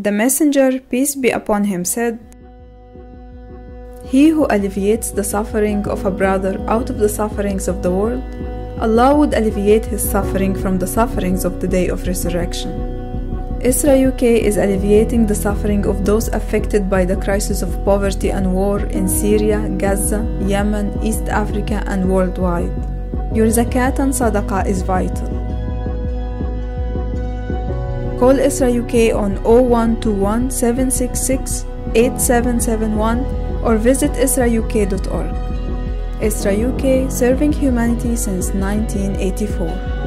The messenger, peace be upon him, said, He who alleviates the suffering of a brother out of the sufferings of the world, Allah would alleviate his suffering from the sufferings of the day of resurrection. ISRA UK is alleviating the suffering of those affected by the crisis of poverty and war in Syria, Gaza, Yemen, East Africa, and worldwide. Your zakat and sadaqah is vital. Call ISRA UK on 0121 766 8771 or visit israuk.org. ISRA UK serving humanity since 1984.